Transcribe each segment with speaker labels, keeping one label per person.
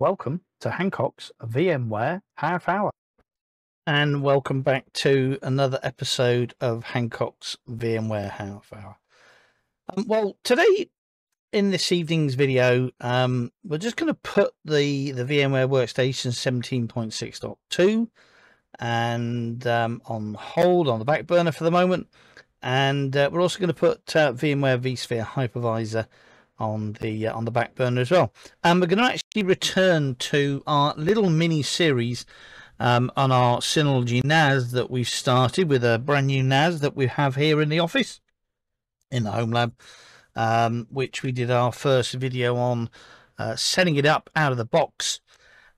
Speaker 1: welcome to Hancock's VMware Half Hour. And welcome back to another episode of Hancock's VMware Half Hour. Um, well, today in this evening's video, um, we're just going to put the, the VMware Workstation 17.6.2 and um, on hold on the back burner for the moment. And uh, we're also going to put uh, VMware vSphere Hypervisor on the uh, on the back burner as well. And we're going to actually return to our little mini series um, on our Synology NAS that we've started with a brand new NAS that we have here in the office in the home lab, um, which we did our first video on uh, setting it up out of the box.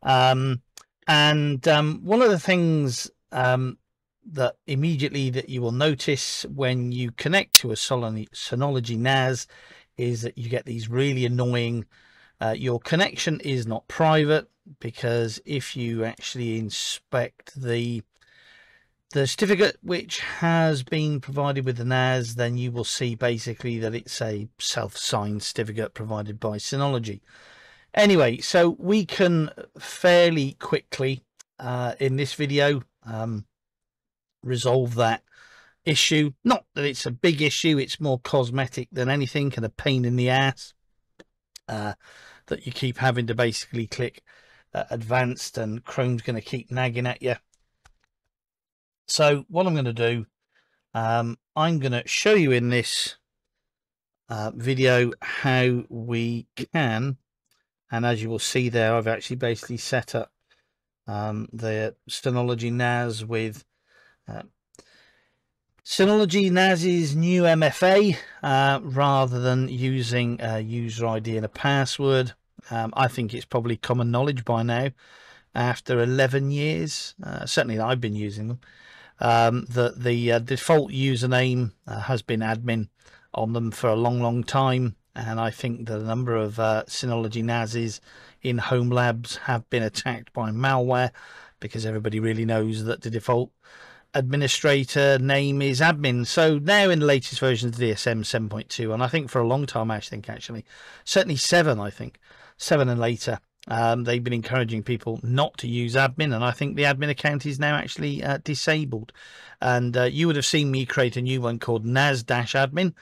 Speaker 1: Um, and um, one of the things um, that immediately that you will notice when you connect to a Synology NAS is that you get these really annoying uh, your connection is not private because if you actually inspect the the certificate which has been provided with the NAS then you will see basically that it's a self-signed certificate provided by Synology. Anyway so we can fairly quickly uh, in this video um, resolve that issue. Not that it's a big issue, it's more cosmetic than anything and a pain in the ass uh, that you keep having to basically click uh, advanced and Chrome's going to keep nagging at you. So what I'm going to do, um, I'm going to show you in this uh, video how we can, and as you will see there, I've actually basically set up um, the Synology NAS with uh, Synology NAS's new MFA uh, rather than using a user ID and a password. Um, I think it's probably common knowledge by now after 11 years, uh, certainly I've been using them, um, that the uh, default username uh, has been admin on them for a long, long time. And I think that a number of uh, Synology NASs in home labs have been attacked by malware because everybody really knows that the default administrator name is admin. So now in the latest versions of the DSM 7.2, and I think for a long time, I think actually, certainly seven, I think, seven and later, um, they've been encouraging people not to use admin, and I think the admin account is now actually uh, disabled. And uh, you would have seen me create a new one called NAS-admin.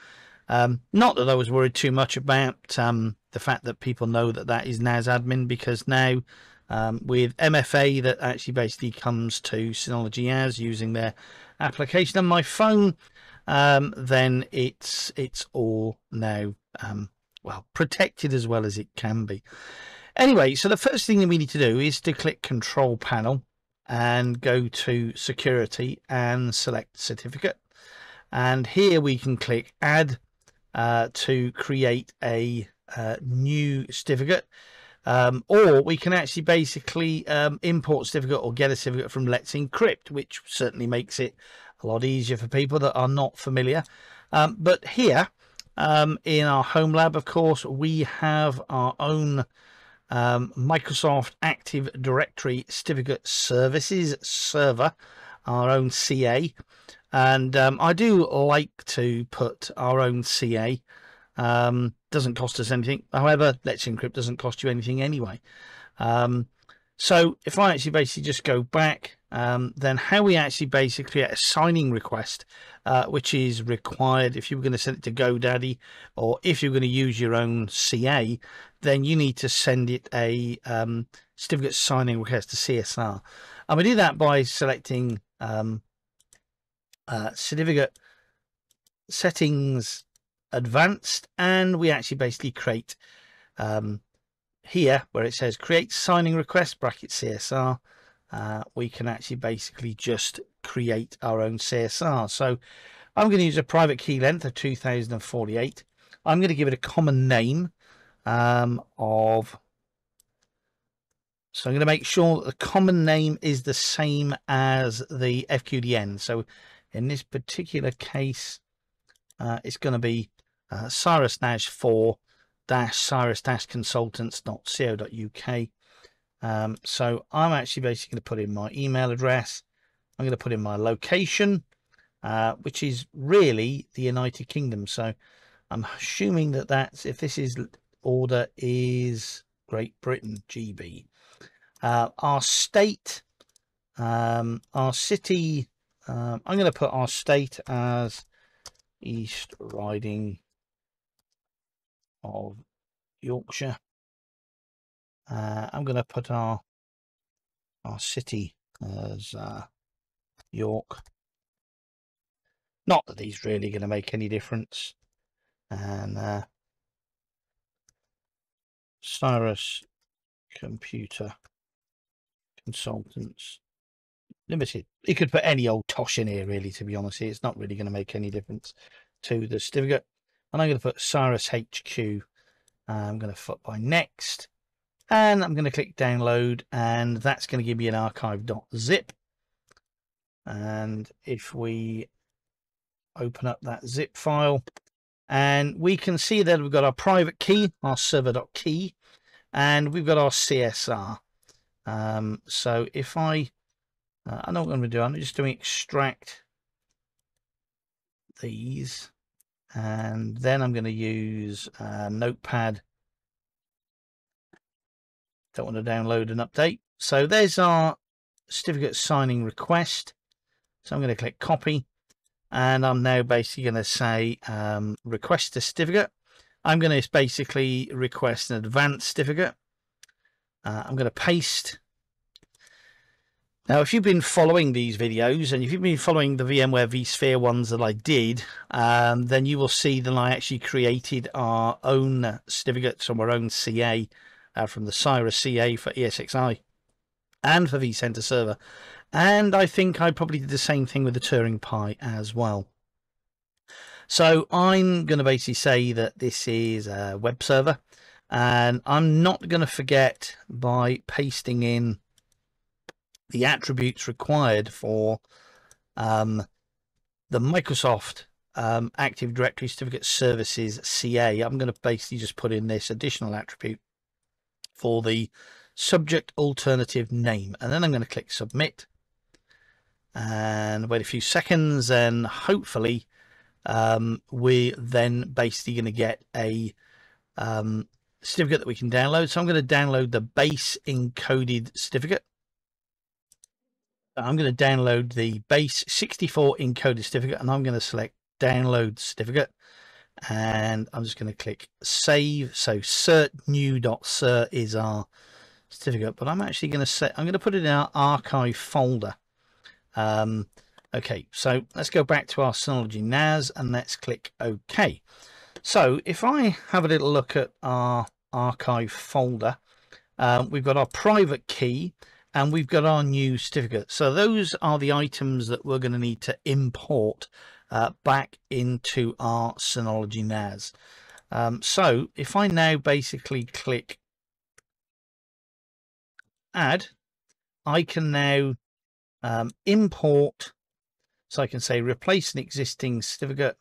Speaker 1: Um, not that I was worried too much about um, the fact that people know that that is NAS-admin, because now um, with MFA that actually basically comes to Synology as using their application on my phone, um, then it's it's all now um, well protected as well as it can be. Anyway, so the first thing that we need to do is to click Control Panel and go to Security and select Certificate. And here we can click Add uh, to create a uh, new certificate. Um, or we can actually basically um, import certificate or get a certificate from Let's Encrypt, which certainly makes it a lot easier for people that are not familiar. Um, but here um, in our home lab, of course, we have our own um, Microsoft Active Directory Certificate Services server, our own CA. And um, I do like to put our own CA um, doesn't cost us anything. However, Let's Encrypt doesn't cost you anything anyway. Um, so if I actually basically just go back, um, then how we actually basically create a signing request, uh, which is required if you were going to send it to GoDaddy or if you're going to use your own CA, then you need to send it a um, certificate signing request to CSR. And we do that by selecting um, uh, certificate settings advanced and we actually basically create um, here where it says create signing request bracket CSR uh, we can actually basically just create our own CSR so I'm going to use a private key length of 2048 I'm going to give it a common name um, of so I'm going to make sure that the common name is the same as the FQDN so in this particular case uh, it's going to be uh, Cyrus NAS 4 dash Cyrus dash consultants.co.uk. Um, so I'm actually basically going to put in my email address. I'm going to put in my location, uh, which is really the United Kingdom. So I'm assuming that that's if this is order is Great Britain GB. Uh, our state, um, our city, um, I'm going to put our state as East Riding of Yorkshire. Uh, I'm going to put our our city as uh, York. Not that these really going to make any difference. And uh, Cyrus Computer Consultants Limited. You could put any old tosh in here, really, to be honest. It's not really going to make any difference to the certificate. And I'm going to put Cyrus HQ. I'm going to foot by next. And I'm going to click download. And that's going to give me an archive.zip. And if we open up that zip file, and we can see that we've got our private key, our server.key, and we've got our CSR. Um, so if I, uh, I know what I'm going to do. I'm just doing extract these, and then I'm going to use uh, Notepad. Don't want to download an update. So there's our certificate signing request. So I'm going to click copy and I'm now basically going to say um, request a certificate. I'm going to basically request an advanced certificate. Uh, I'm going to paste. Now, if you've been following these videos and if you've been following the VMware vSphere ones that I did, um, then you will see that I actually created our own certificates from our own CA uh, from the Cyrus CA for ESXi and for vCenter Server. And I think I probably did the same thing with the Turing Pi as well. So I'm going to basically say that this is a web server and I'm not going to forget by pasting in the attributes required for um, the Microsoft um, Active Directory Certificate Services CA. I'm going to basically just put in this additional attribute for the subject alternative name and then I'm going to click submit and wait a few seconds and hopefully um, we're then basically going to get a um, certificate that we can download. So I'm going to download the base encoded certificate. I'm going to download the base 64 encoded certificate and I'm going to select download certificate and I'm just going to click save. So cert new.cert is our certificate, but I'm actually going to set, I'm going to put it in our archive folder. Um, okay, so let's go back to our Synology NAS and let's click OK. So if I have a little look at our archive folder, um, we've got our private key and we've got our new certificate. So those are the items that we're going to need to import uh, back into our Synology NAS. Um, so if I now basically click add, I can now um, import. So I can say replace an existing certificate.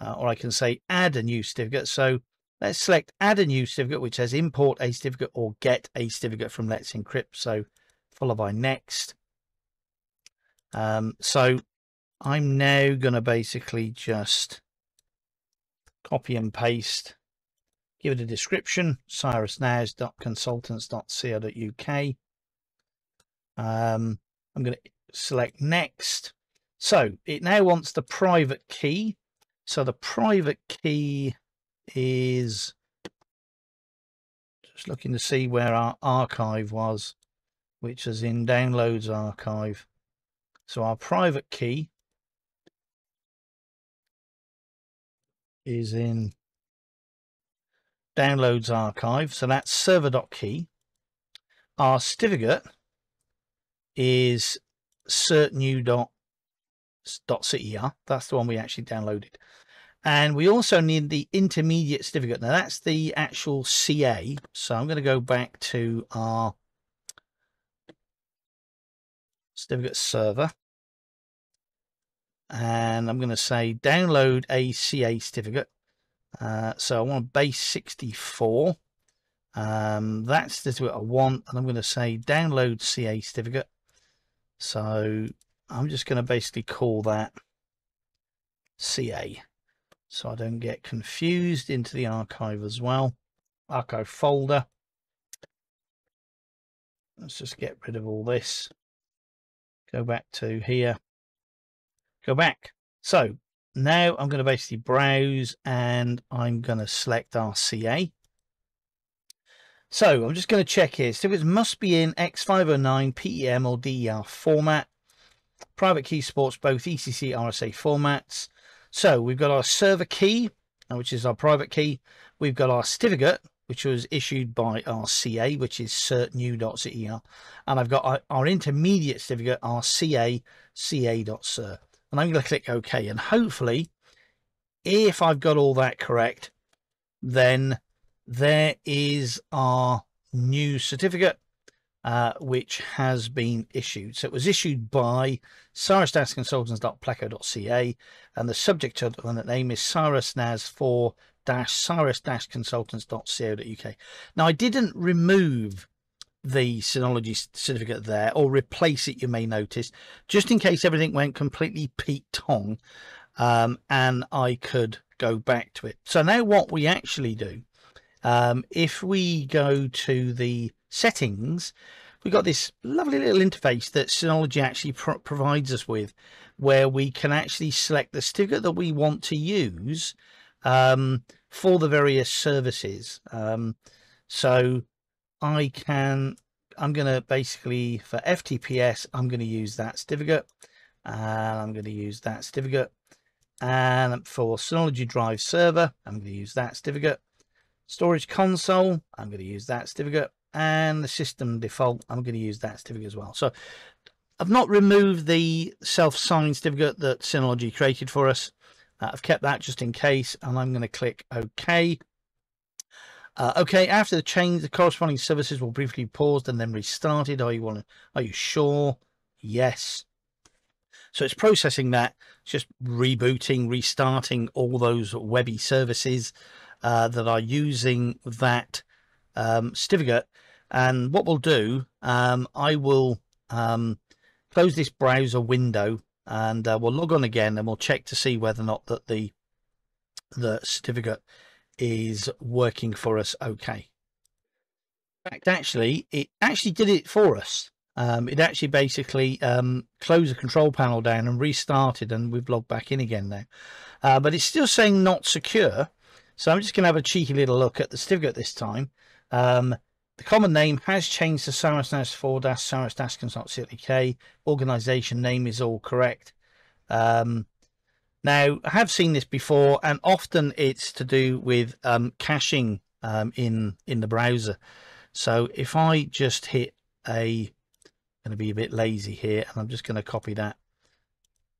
Speaker 1: Uh, or I can say add a new certificate. So let's select add a new certificate, which says import a certificate or get a certificate from Let's Encrypt. So followed by next. Um, so I'm now going to basically just copy and paste, give it a description, cyrusnows.consultants.co.uk. Um, I'm going to select next. So it now wants the private key. So the private key is just looking to see where our archive was, which is in downloads archive. So our private key is in downloads archive. So that's server.key. Our certificate is certnew.cer. That's the one we actually downloaded. And we also need the intermediate certificate. Now that's the actual CA. So I'm going to go back to our certificate server. And I'm going to say download a CA certificate. Uh, so I want base 64. Um, that's the certificate I want. And I'm going to say download CA certificate. So I'm just going to basically call that CA so I don't get confused into the archive as well. Archive folder. let's just get rid of all this. Go back to here. Go back. So now I'm going to basically browse and I'm going to select RCA. So I'm just going to check here. So it must be in X509, PEM or DER format. Private key supports both ECC RSA formats. So we've got our server key, uh, which is our private key. We've got our certificate, which was issued by our CA, which is certnew.cer. And I've got our, our intermediate certificate, our CA, ca.cert. And I'm going to click OK. And hopefully, if I've got all that correct, then there is our new certificate, uh, which has been issued. So it was issued by cyrus-consultants.pleco.ca, and the subject of the name is cyrusnas 4 cyrus-consultants.co.uk. Now, I didn't remove the Synology certificate there or replace it, you may notice, just in case everything went completely Pete Tong um, and I could go back to it. So now what we actually do um, if we go to the settings, we've got this lovely little interface that Synology actually pro provides us with, where we can actually select the certificate that we want to use um, for the various services. Um, so I can, I'm going to basically, for FTPS, I'm going to use that certificate. And I'm going to use that certificate. And for Synology Drive Server, I'm going to use that certificate. Storage console, I'm going to use that certificate. And the system default, I'm going to use that certificate as well. So I've not removed the self-signed certificate that Synology created for us. Uh, I've kept that just in case, and I'm going to click OK. Uh, okay, after the change, the corresponding services will briefly paused and then restarted. Are you want? Are you sure? Yes. So it's processing that, it's just rebooting, restarting all those webby services. Uh, that are using that um, certificate. And what we'll do, um, I will um, close this browser window and uh, we'll log on again and we'll check to see whether or not that the the certificate is working for us okay. In fact, actually, it actually did it for us. Um, it actually basically um, closed the control panel down and restarted and we've logged back in again now. Uh, but it's still saying not secure. So I'm just going to have a cheeky little look at the certificate this time. Um, the common name has changed to Cyrus 4 Cyrus Consultancy Organization name is all correct. Um, now, I have seen this before, and often it's to do with um, caching um, in in the browser. So if I just hit a, going to be a bit lazy here, and I'm just going to copy that.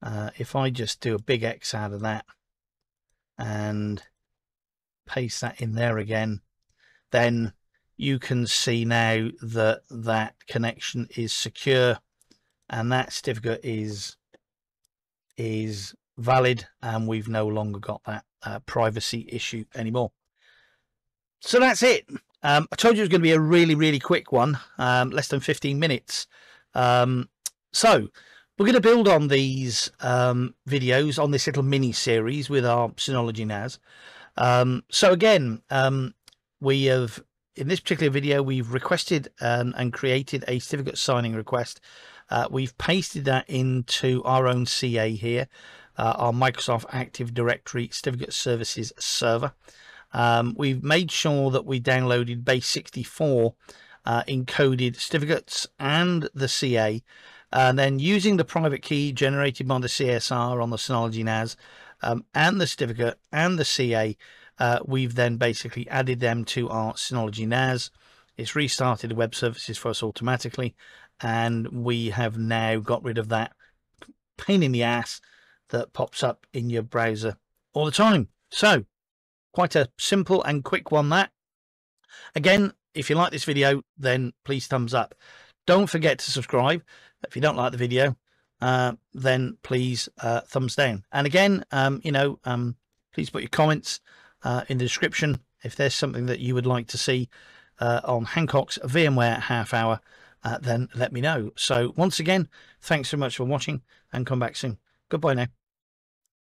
Speaker 1: Uh, if I just do a big X out of that, and paste that in there again, then you can see now that that connection is secure and that certificate is is valid and we've no longer got that uh, privacy issue anymore. So that's it. Um, I told you it was going to be a really, really quick one, um, less than 15 minutes. Um, so we're going to build on these um, videos on this little mini series with our Synology NAS. Um, so again, um, we have, in this particular video, we've requested um, and created a certificate signing request. Uh, we've pasted that into our own CA here, uh, our Microsoft Active Directory Certificate Services server. Um, we've made sure that we downloaded base 64 uh, encoded certificates and the CA and then using the private key generated by the CSR on the Synology NAS, um, and the certificate and the CA, uh, we've then basically added them to our Synology NAS. It's restarted the web services for us automatically, and we have now got rid of that pain in the ass that pops up in your browser all the time. So, quite a simple and quick one that. Again, if you like this video, then please thumbs up. Don't forget to subscribe. If you don't like the video, uh, then please uh, thumbs down. And again, um, you know, um, please put your comments uh, in the description if there's something that you would like to see uh, on Hancock's VMware half hour. Uh, then let me know. So once again, thanks so much for watching and come back soon. Goodbye now.